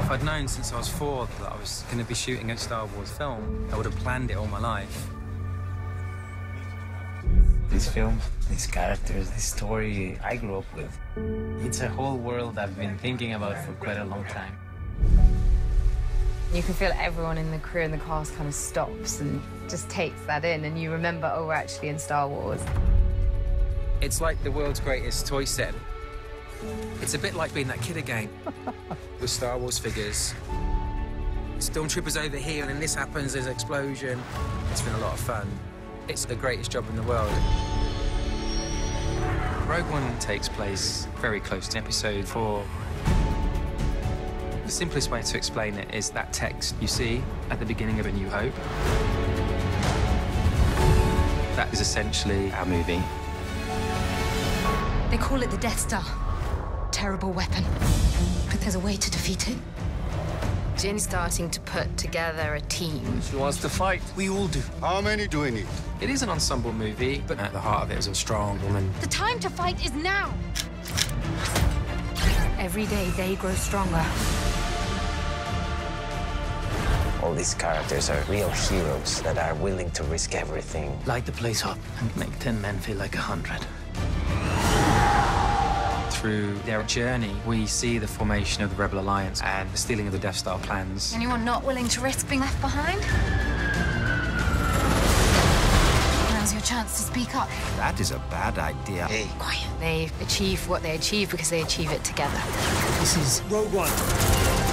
If I'd known since I was four that I was going to be shooting a Star Wars film, I would have planned it all my life. This film, these characters, this story I grew up with. It's a whole world I've been thinking about for quite a long time. You can feel everyone in the crew and the cast kind of stops and just takes that in, and you remember, oh, we're actually in Star Wars. It's like the world's greatest toy set. It's a bit like being that kid again with Star Wars figures. Stormtroopers over here, and then this happens, there's an explosion. It's been a lot of fun. It's the greatest job in the world. Rogue One takes place very close to episode four. The simplest way to explain it is that text you see at the beginning of A New Hope. That is essentially our movie. They call it the Death Star. Terrible weapon. But there's a way to defeat it. Jyn's starting to put together a team. She wants to fight. We all do. How many do we need? It is an ensemble movie, but at the heart of it is a strong woman. The time to fight is now. Every day they grow stronger. All these characters are real heroes that are willing to risk everything. Light the place up and make 10 men feel like a hundred. Through their journey, we see the formation of the Rebel Alliance and the stealing of the Death Star plans. Anyone not willing to risk being left behind? Now's your chance to speak up. That is a bad idea. Hey, Quiet. They achieve what they achieve because they achieve it together. This is Rogue One.